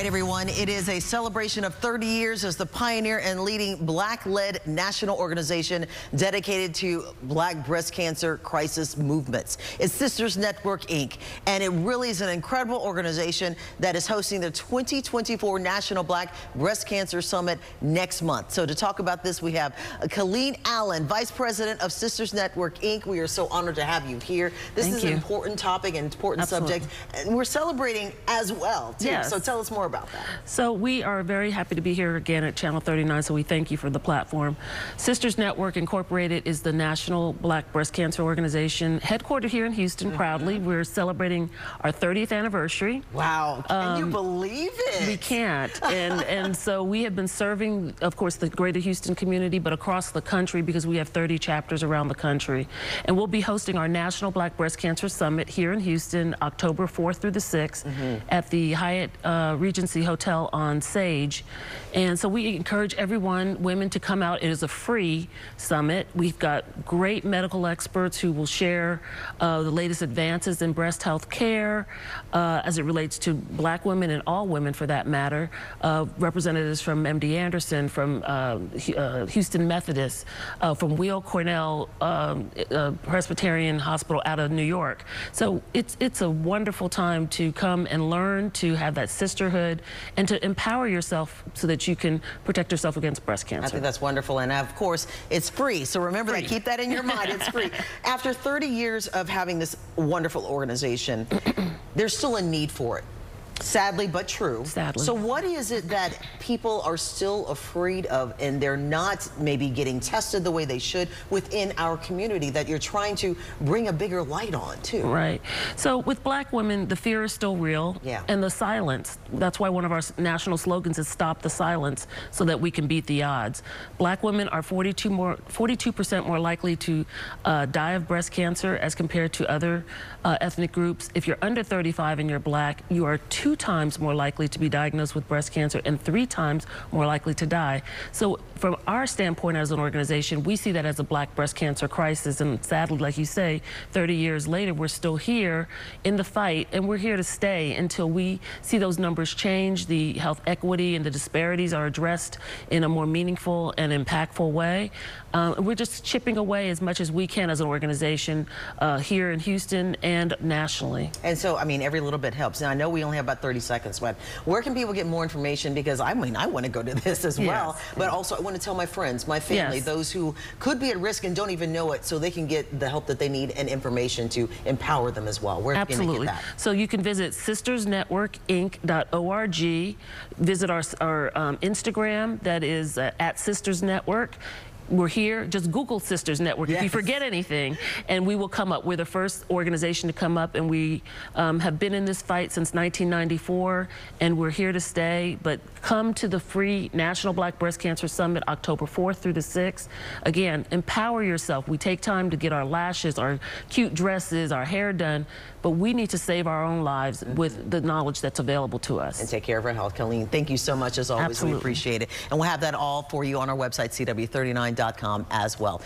right, everyone. It is a celebration of 30 years as the pioneer and leading black-led national organization dedicated to black breast cancer crisis movements. It's Sisters Network, Inc., and it really is an incredible organization that is hosting the 2024 National Black Breast Cancer Summit next month. So to talk about this, we have Caleen Allen, Vice President of Sisters Network, Inc. We are so honored to have you here. This Thank is you. an important topic and important Absolutely. subject, and we're celebrating as well, too. Yes. So tell us more about that. So we are very happy to be here again at Channel 39, so we thank you for the platform. Sisters Network Incorporated is the national black breast cancer organization headquartered here in Houston Mm-hmm. proudly. We're celebrating our 30th anniversary. Wow, can you Um, believe it? We can't. And, and so we have been serving, of course, the greater Houston community, but across the country because we have 30 chapters around the country. And we'll be hosting our National Black Breast Cancer Summit here in Houston, October 4th through the 6th at the Hyatt uh, Regency Hotel on Sage. And so we encourage everyone, women, to come out. It is a free summit. We've got great medical experts who will share uh, the latest advances in breast health care uh, as it relates to black women and all women for that matter. Uh, representatives from MD Anderson, from uh, uh, Houston Methodist, uh, from Weill Cornell um, Presbyterian Hospital out of New York. So it's, it's a wonderful time to come and learn, to have that sisterhood, and to empower yourself so that you can protect yourself against breast cancer. I think that's wonderful. And of course, it's free. So remember that. Keep that in your mind. It's free. After 30 years of having this wonderful organization, there's still a need for it. Sadly, but true. Sadly. So what is it that people are still afraid of and they're not maybe getting tested the way they should within our community that you're trying to bring a bigger light on too? Right. So with black women, the fear is still real. Yeah. And the silence. That's why one of our national slogans is stop the silence so that we can beat the odds. Black women are 42 more, 42% more likely to uh, die of breast cancer as compared to other uh, ethnic groups. If you're under 35 and you're black, you are two times more likely to be diagnosed with breast cancer and three times more likely to die. So from our standpoint as an organization, we see that as a black breast cancer crisis. And sadly, like you say, 30 years later, we're still here in the fight, and we're here to stay until we see those numbers change, the health equity and the disparities are addressed in a more meaningful and impactful way. Um, we're just chipping away as much as we can as an organization uh, here in Houston and nationally. And so, I mean, every little bit helps. And I know we only have about 30 seconds, but where can people get more information? Because I mean, I want to go to this as well, Yes. but also I want to tell my friends, my family, Yes. those who could be at risk and don't even know it, so they can get the help that they need and information to empower them as well. Where can they Absolutely. get that? So you can visit sistersnetworkinc.org. Visit our, our um, Instagram, that is uh, at Sisters Network. We're here. Just Google Sisters Network if you forget anything, and we will come up. We're the first organization to come up, and we um, have been in this fight since 1994, and we're here to stay. But come to the free National Black Breast Cancer Summit October 4th through the 6th. Again, empower yourself. We take time to get our lashes, our cute dresses, our hair done, but we need to save our own lives with the knowledge that's available to us. And take care of our health. Caleen, thank you so much as always. Absolutely. We appreciate it. And we'll have that all for you on our website, cw39.com as well.